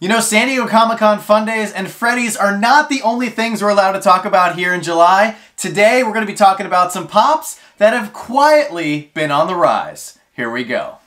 You know, San Diego Comic-Con Fun Days and Freddy's are not the only things we're allowed to talk about here in July. Today, we're going to be talking about some pops that have quietly been on the rise. Here we go.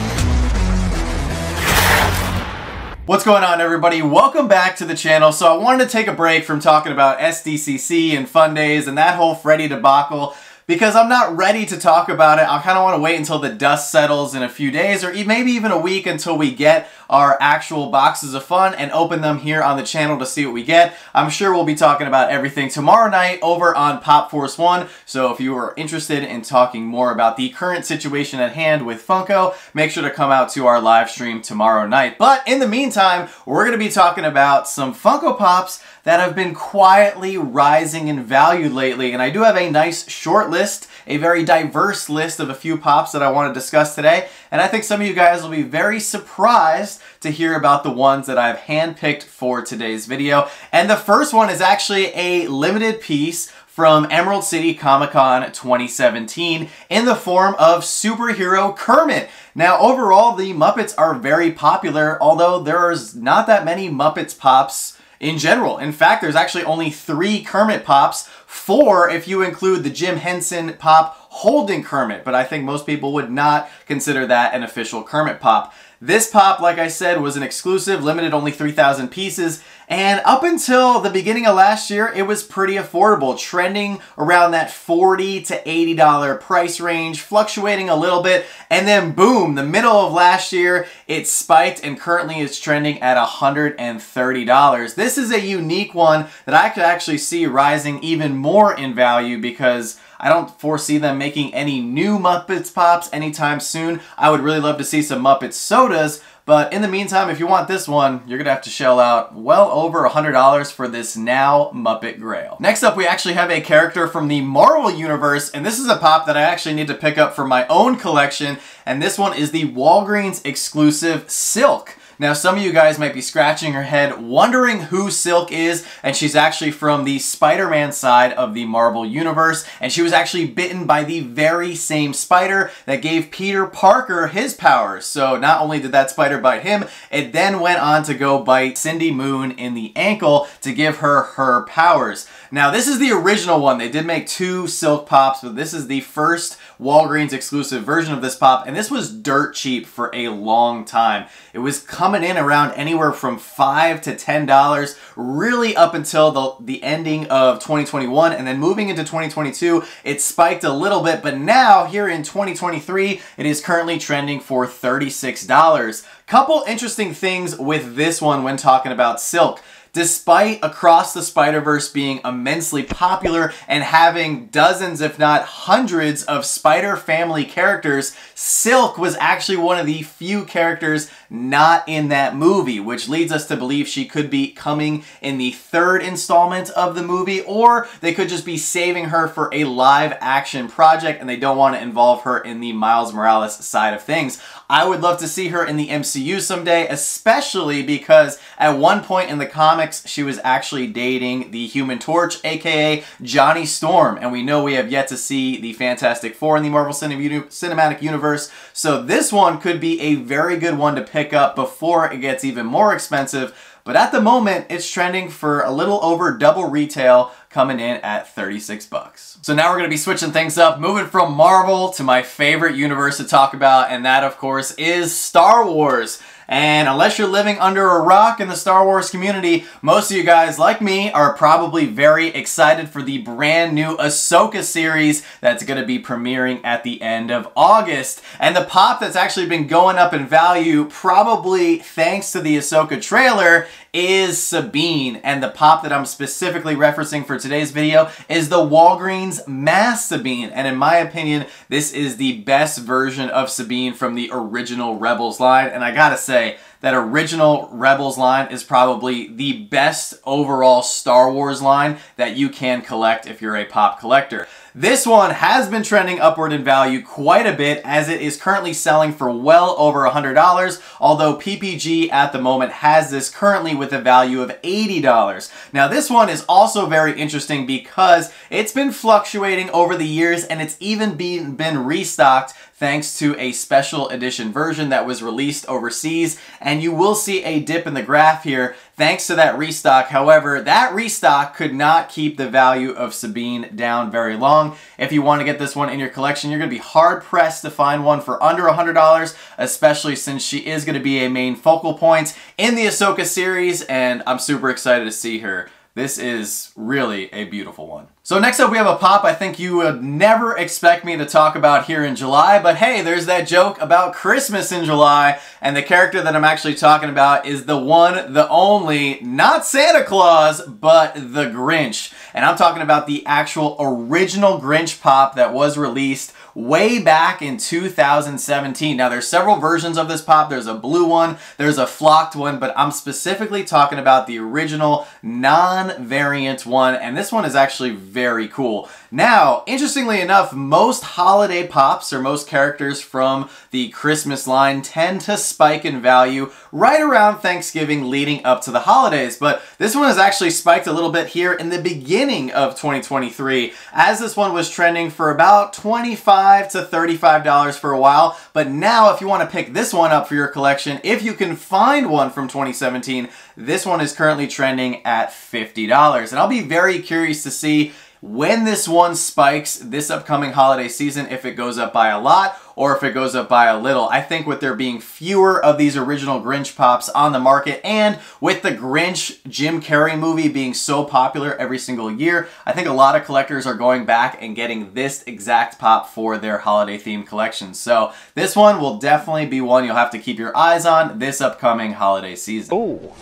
What's going on everybody? Welcome back to the channel. So I wanted to take a break from talking about SDCC and Fun Days and that whole Freddy debacle because I'm not ready to talk about it. I kind of want to wait until the dust settles in a few days or maybe even a week until we get our actual boxes of fun and open them here on the channel to see what we get. I'm sure we'll be talking about everything tomorrow night over on Pop Force 1. So if you are interested in talking more about the current situation at hand with Funko, make sure to come out to our live stream tomorrow night. But in the meantime, we're going to be talking about some Funko Pops that have been quietly rising in value lately. And I do have a nice short list, a very diverse list of a few pops that I want to discuss today. And I think some of you guys will be very surprised to hear about the ones that I've handpicked for today's video. And the first one is actually a limited piece from Emerald City Comic Con 2017 in the form of superhero Kermit. Now, overall, the Muppets are very popular, although there's not that many Muppets pops in general. In fact, there's actually only three Kermit pops, four if you include the Jim Henson pop holding Kermit, but I think most people would not consider that an official Kermit pop. This pop, like I said, was an exclusive, limited only 3,000 pieces, and up until the beginning of last year, it was pretty affordable, trending around that 40 to $80 price range, fluctuating a little bit, and then boom, the middle of last year, it spiked and currently is trending at $130. This is a unique one that I could actually see rising even more in value because I don't foresee them making any new Muppets Pops anytime soon. I would really love to see some Muppet Sodas, but in the meantime, if you want this one, you're gonna have to shell out well over $100 for this now Muppet Grail. Next up, we actually have a character from the Marvel Universe, and this is a pop that I actually need to pick up for my own collection, and this one is the Walgreens exclusive Silk. Now, some of you guys might be scratching your head wondering who Silk is, and she's actually from the Spider-Man side of the Marvel Universe, and she was actually bitten by the very same spider that gave Peter Parker his powers. So not only did that spider bite him, it then went on to go bite Cindy Moon in the ankle to give her her powers. Now, this is the original one. They did make two Silk Pops, but this is the first Walgreens exclusive version of this pop, and this was dirt cheap for a long time. It was coming in around anywhere from 5 to $10, really up until the, the ending of 2021, and then moving into 2022, it spiked a little bit, but now, here in 2023, it is currently trending for $36. Couple interesting things with this one when talking about Silk. Despite Across the Spider-Verse being immensely popular and having dozens, if not hundreds, of Spider family characters, Silk was actually one of the few characters not in that movie, which leads us to believe she could be coming in the third installment of the movie, or they could just be saving her for a live action project and they don't want to involve her in the Miles Morales side of things. I would love to see her in the MCU someday, especially because at one point in the comics, she was actually dating the Human Torch, aka Johnny Storm, and we know we have yet to see the Fantastic Four in the Marvel Cinematic Universe, so this one could be a very good one to pick up before it gets even more expensive, but at the moment, it's trending for a little over double retail, coming in at 36 bucks. So now we're going to be switching things up, moving from Marvel to my favorite universe to talk about, and that, of course, is Star Wars. And unless you're living under a rock in the Star Wars community, most of you guys, like me, are probably very excited for the brand new Ahsoka series that's going to be premiering at the end of August. And the pop that's actually been going up in value, probably thanks to the Ahsoka trailer, is Sabine. And the pop that I'm specifically referencing for today's video is the Walgreens Masked Sabine. And in my opinion, this is the best version of Sabine from the original Rebels line. And I gotta say, that original Rebels line is probably the best overall Star Wars line that you can collect if you're a pop collector. This one has been trending upward in value quite a bit as it is currently selling for well over $100, although PPG at the moment has this currently with a value of $80. Now this one is also very interesting because it's been fluctuating over the years and it's even been, been restocked thanks to a special edition version that was released overseas. And you will see a dip in the graph here thanks to that restock. However, that restock could not keep the value of Sabine down very long. If you want to get this one in your collection, you're going to be hard pressed to find one for under $100, especially since she is going to be a main focal point in the Ahsoka series, and I'm super excited to see her. This is really a beautiful one. So next up we have a pop I think you would never expect me to talk about here in July, but hey, there's that joke about Christmas in July, and the character that I'm actually talking about is the one, the only, not Santa Claus, but the Grinch. And I'm talking about the actual original Grinch pop that was released way back in 2017. Now there's several versions of this pop. There's a blue one, there's a flocked one, but I'm specifically talking about the original non-variant one, and this one is actually very cool. Now, interestingly enough, most holiday pops or most characters from the Christmas line tend to spike in value right around Thanksgiving leading up to the holidays, but this one has actually spiked a little bit here in the beginning of 2023 as this one was trending for about 25 25 to $35 for a while, but now if you want to pick this one up for your collection, if you can find one from 2017, this one is currently trending at $50. And I'll be very curious to see when this one spikes this upcoming holiday season, if it goes up by a lot or if it goes up by a little. I think with there being fewer of these original Grinch Pops on the market and with the Grinch Jim Carrey movie being so popular every single year, I think a lot of collectors are going back and getting this exact pop for their holiday themed collections. So this one will definitely be one you'll have to keep your eyes on this upcoming holiday season. Oh.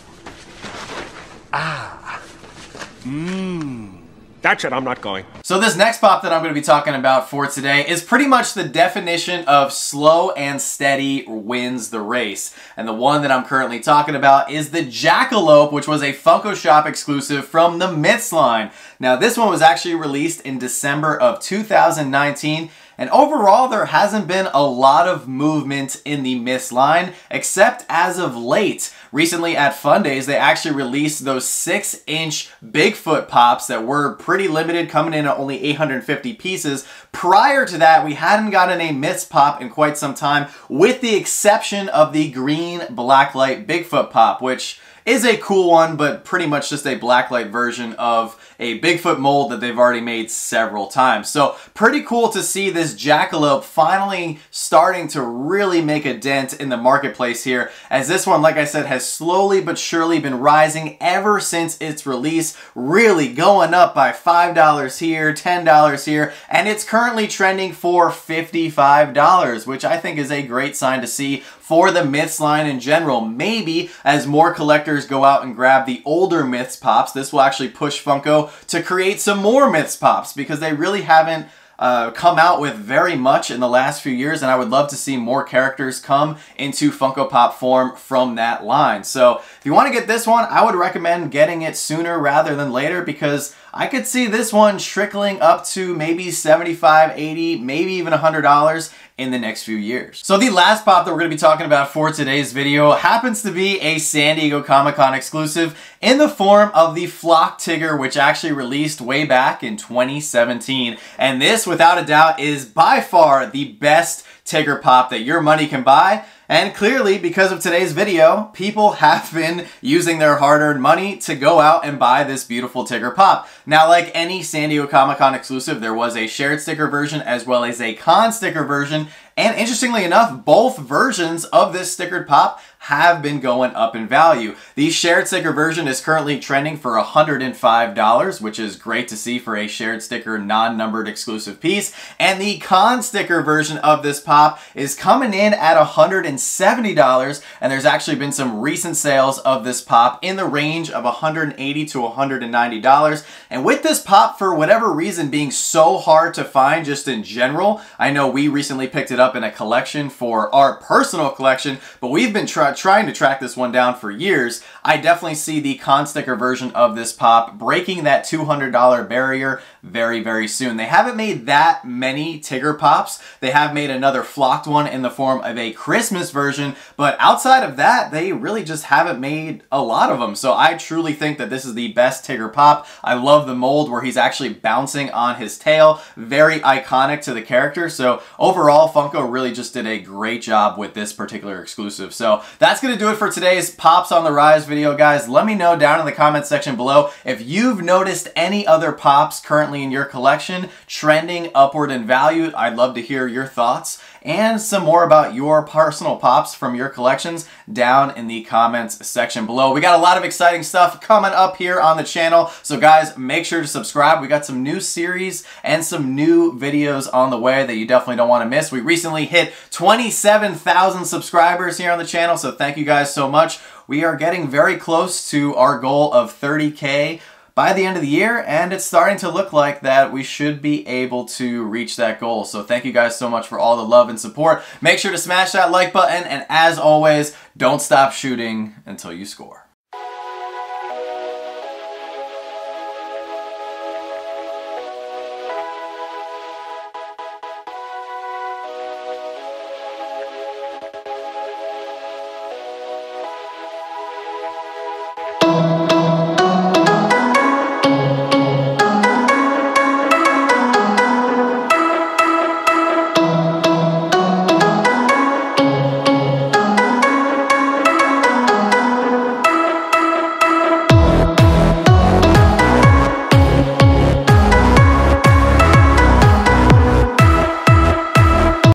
Ah. Mmm. That's it, I'm not going. So this next pop that I'm going to be talking about for today is pretty much the definition of slow and steady wins the race. And the one that I'm currently talking about is the Jackalope, which was a Funko Shop exclusive from the Myths line. Now this one was actually released in December of 2019 and overall, there hasn't been a lot of movement in the Myths line, except as of late. Recently at Fun Days, they actually released those 6-inch Bigfoot pops that were pretty limited, coming in at only 850 pieces. Prior to that, we hadn't gotten a Myths pop in quite some time, with the exception of the green blacklight Bigfoot pop, which is a cool one, but pretty much just a blacklight version of a Bigfoot mold that they've already made several times. So pretty cool to see this jackalope finally starting to really make a dent in the marketplace here, as this one, like I said, has slowly but surely been rising ever since its release, really going up by $5 here, $10 here, and it's currently trending for $55, which I think is a great sign to see for the Myths line in general. Maybe as more collectors go out and grab the older Myths pops, this will actually push Funko to create some more Myths pops because they really haven't uh, come out with very much in the last few years, and I would love to see more characters come into Funko Pop form from that line. So if you want to get this one, I would recommend getting it sooner rather than later because I could see this one trickling up to maybe 75, 80, maybe even $100 in the next few years. So the last pop that we're going to be talking about for today's video happens to be a San Diego Comic-Con exclusive in the form of the Flock Tigger, which actually released way back in 2017. And this, without a doubt, is by far the best Tigger pop that your money can buy. And clearly, because of today's video, people have been using their hard-earned money to go out and buy this beautiful Tigger Pop. Now, like any San Diego Comic-Con exclusive, there was a shared sticker version as well as a con sticker version, and interestingly enough, both versions of this stickered pop have been going up in value. The shared sticker version is currently trending for $105, which is great to see for a shared sticker non-numbered exclusive piece. And the con sticker version of this pop is coming in at $170, and there's actually been some recent sales of this pop in the range of $180 to $190. And with this pop, for whatever reason, being so hard to find just in general, I know we recently picked it up in a collection for our personal collection, but we've been try trying to track this one down for years. I definitely see the con sticker version of this pop breaking that $200 barrier very, very soon. They haven't made that many Tigger pops. They have made another flocked one in the form of a Christmas version, but outside of that, they really just haven't made a lot of them. So I truly think that this is the best Tigger pop. I love the mold where he's actually bouncing on his tail. Very iconic to the character. So overall, Funko really just did a great job with this particular exclusive. So that's going to do it for today's Pops on the Rise video, guys. Let me know down in the comment section below if you've noticed any other pops currently in your collection trending upward in value. I'd love to hear your thoughts and some more about your personal pops from your collections down in the comments section below. We got a lot of exciting stuff coming up here on the channel. So guys, make sure to subscribe. We got some new series and some new videos on the way that you definitely don't want to miss. We recently hit 27,000 subscribers here on the channel. So thank you guys so much. We are getting very close to our goal of 30K by the end of the year, and it's starting to look like that we should be able to reach that goal. So thank you guys so much for all the love and support. Make sure to smash that like button, and as always, don't stop shooting until you score.